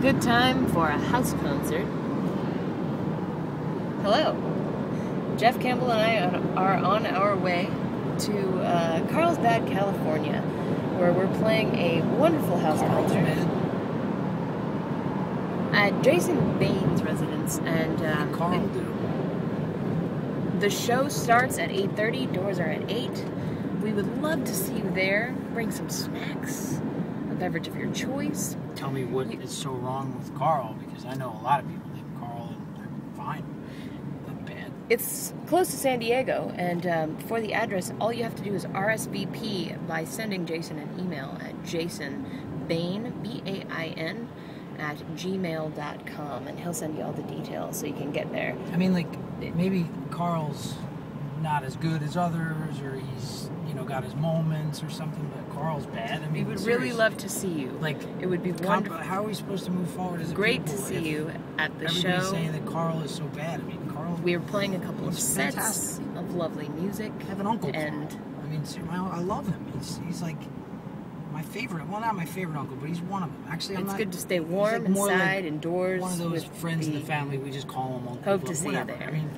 good time for a house concert. Hello. Jeff Campbell and I are on our way to uh, Carlsbad, California, where we're playing a wonderful house concert at Jason Bain's residence. And um, Carl do? the show starts at 8.30, doors are at 8. We would love to see you there. Bring some snacks, a beverage of your choice. Tell me what You- is so wrong with Carl because I know a lot of people named Carl and they're fine. Not bad. It's close to San Diego, and um, for the address, all you have to do is RSVP by sending Jason an email at jasonbain, B-A-I-N, at gmail.com, and he'll send you all the details so you can get there. I mean, like maybe Carl's not as good as others, or he's you know got his moments or something. But Carl's bad. I We would seriously. really love to see you. Like, it would be wonderful. how are we supposed to move forward as a Great to see you at the Everybody's show. saying that Carl is so bad. I mean, Carl. We are playing a couple of sets fantastic. of lovely music. I have an uncle. And Carl. I mean, I love him. He's he's like my favorite. Well, not my favorite uncle, but he's one of them. Actually, I'm it's not, good to stay warm like inside, like indoors. One of those friends in the family. We just call him uncle. Hope to see you there. I mean,